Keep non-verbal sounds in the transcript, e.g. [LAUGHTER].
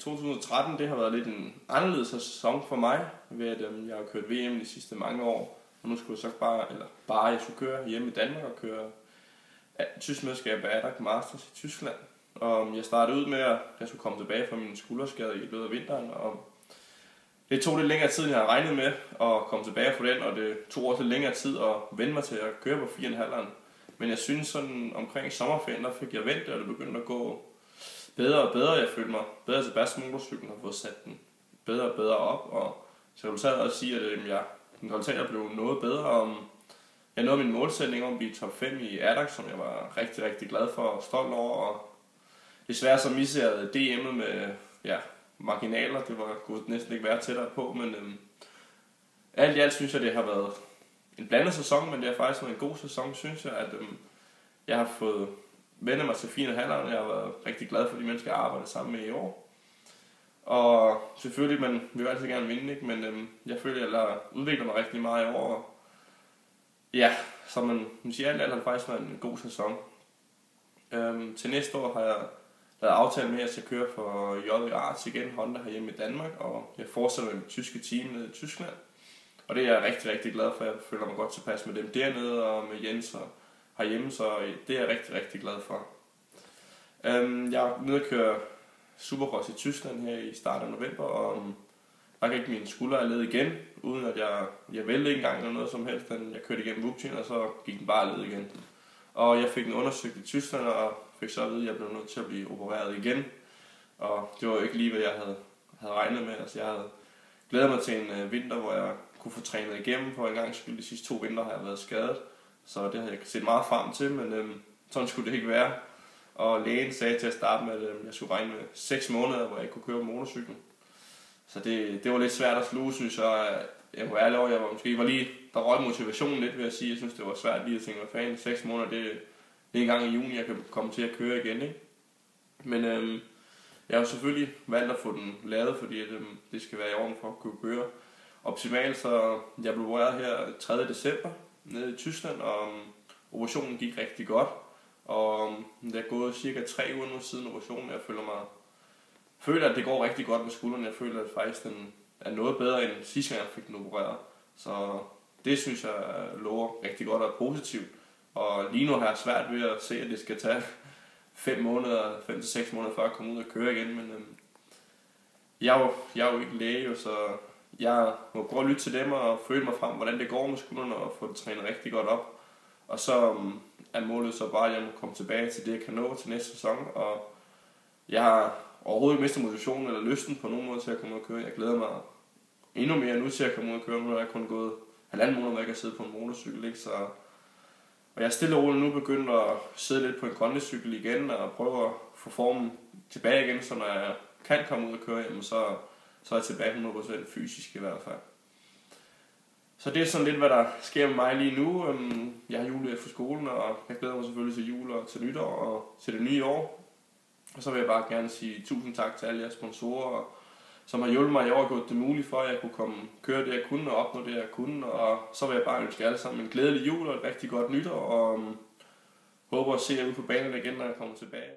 2013 det har været lidt en anderledes sæson for mig, ved at øhm, jeg har kørt VM de sidste mange år, og nu skulle jeg så bare, eller bare jeg skulle køre hjemme i Danmark og køre tysk medskab af Adak Masters i Tyskland. Og øhm, jeg startede ud med, at jeg skulle komme tilbage fra min skulderskade i løbet af vinteren, og det tog lidt længere tid, end jeg havde regnet med at komme tilbage fra den, og det tog også lidt længere tid at vende mig til at køre på 4,5'eren. Men jeg synes sådan omkring sommerferien, der fik jeg vendt, og det begyndte at gå bedre og bedre. Jeg følte mig bedre tilbage med motorcyklen og fået sat den bedre og bedre op. Og så resultatet også sige, at øh, jeg, den resultat blev noget bedre. om jeg nåede min målsætning om at blive top 5 i ADAX, som jeg var rigtig, rigtig glad for og stolt over. Og desværre så missede jeg DM'et med ja, marginaler. Det var gået næsten ikke være tættere på, men øh, alt i alt synes jeg, det har været en blandet sæson, men det har faktisk været en god sæson, synes jeg, at øh, jeg har fået vendt mig til fine halveren. Jeg har været rigtig glad for de mennesker, jeg arbejder sammen med i år. Og selvfølgelig, man vil altid gerne vinde, ikke? men øhm, jeg føler, at jeg udvikler mig rigtig meget i år. Ja, så man, man siger alt, alt har det faktisk været en god sæson. Øhm, til næste år har jeg lavet aftale med, at jeg skal køre for JV Arts igen, Honda herhjemme i Danmark, og jeg fortsætter med mit tyske team nede i Tyskland. Og det er jeg rigtig, rigtig glad for. Jeg føler mig godt tilpas med dem dernede og med Jens og herhjemme, så øh, det er jeg rigtig, rigtig glad for. Øhm, jeg er nede og køre Supercross i Tyskland her i starten af november, og øhm, der gik min skulder af led igen, uden at jeg, jeg vælte ikke engang eller noget som helst. Den, jeg kørte igennem Vuptin, og så gik den bare led igen. Og jeg fik den undersøgt i Tyskland, og fik så at vide, at jeg blev nødt til at blive opereret igen. Og det var jo ikke lige, hvad jeg havde, havde regnet med. Altså, jeg havde glædet mig til en øh, vinter, hvor jeg kunne få trænet igennem. For en gang skyld de sidste to vinter har jeg været skadet. Så det har jeg set meget frem til, men øhm, sådan skulle det ikke være. Og lægen sagde til at starte med, at øhm, jeg skulle regne med 6 måneder, hvor jeg ikke kunne køre motorcyklen. Så det, det var lidt svært at sluge, synes jeg. Jeg må ærlig over, jeg var måske var lige, der røg motivationen lidt ved at sige, jeg synes det var svært lige at tænke, hvad fanden, 6 måneder, det, det er en gang i juni, jeg kan komme til at køre igen, ikke? Men øhm, jeg har selvfølgelig valgt at få den lavet, fordi at, øhm, det skal være i orden for at kunne køre optimalt, så jeg blev opereret her 3. december, nede i Tyskland, og um, operationen gik rigtig godt. Og um, det er gået cirka tre uger nu siden operationen. Jeg føler mig føler, at det går rigtig godt med skulderen. Jeg føler, at faktisk den er noget bedre end sidste gang, jeg fik den opereret. Så det synes jeg øh, lover rigtig godt og er positivt. Og lige nu har jeg svært ved at se, at det skal tage [LAUGHS] 5 måneder, 5 til 6 måneder før at komme ud og køre igen. Men øhm, jeg, er jo, jeg er jo ikke læge, så jeg må prøve at lytte til dem og føle mig frem, hvordan det går med skuldrene og få det trænet rigtig godt op. Og så mm, er målet så bare, at jeg må komme tilbage til det, jeg kan nå til næste sæson. Og jeg har overhovedet ikke mistet motivationen eller lysten på nogen måde til at komme ud og køre. Jeg glæder mig endnu mere nu til at komme ud og køre. Nu har jeg kun gået halvanden måned, hvor jeg kan sidde på en motorcykel. Ikke? Så, og jeg er stille og roligt nu begyndt at sidde lidt på en grønnecykel igen og prøve at få formen tilbage igen, så når jeg kan komme ud og køre, jamen så så er jeg tilbage 100% fysisk i hvert fald. Så det er sådan lidt, hvad der sker med mig lige nu. Øhm, jeg har juleferie for skolen, og jeg glæder mig selvfølgelig til jul og til nytår og til det nye år. Og så vil jeg bare gerne sige tusind tak til alle jeres sponsorer, som har hjulpet mig i år og gjort det muligt for, at jeg kunne komme, køre det, jeg kunne og opnå det, jeg kunne. Og så vil jeg bare ønske alle sammen en glædelig jul og et rigtig godt nytår, og øhm, håber at se jer ude på banen igen, når jeg kommer tilbage.